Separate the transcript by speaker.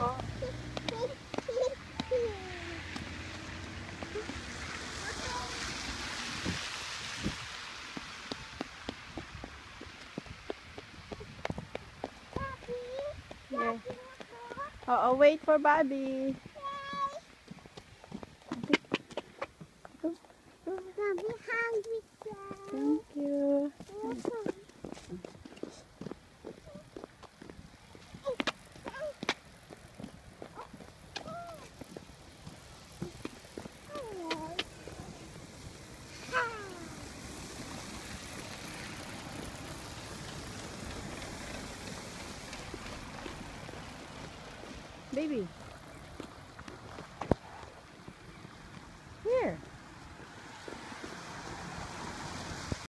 Speaker 1: Uh oh, wait for Bobby. Baby.